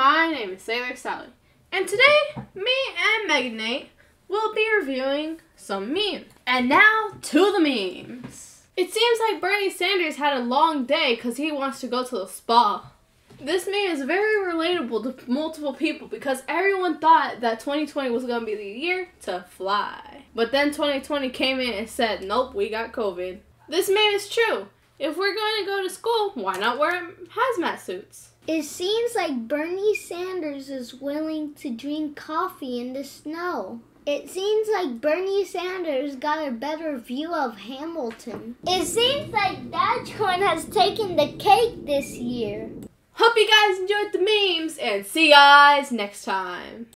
my name is Sailor Sally, and today, me and Megan Nate will be reviewing some memes. And now, to the memes. It seems like Bernie Sanders had a long day because he wants to go to the spa. This meme is very relatable to multiple people because everyone thought that 2020 was going to be the year to fly. But then 2020 came in and said, nope, we got COVID. This meme is true. If we're going to go to school, why not wear hazmat suits? It seems like Bernie Sanders is willing to drink coffee in the snow. It seems like Bernie Sanders got a better view of Hamilton. It seems like Dogecoin has taken the cake this year. Hope you guys enjoyed the memes and see you guys next time.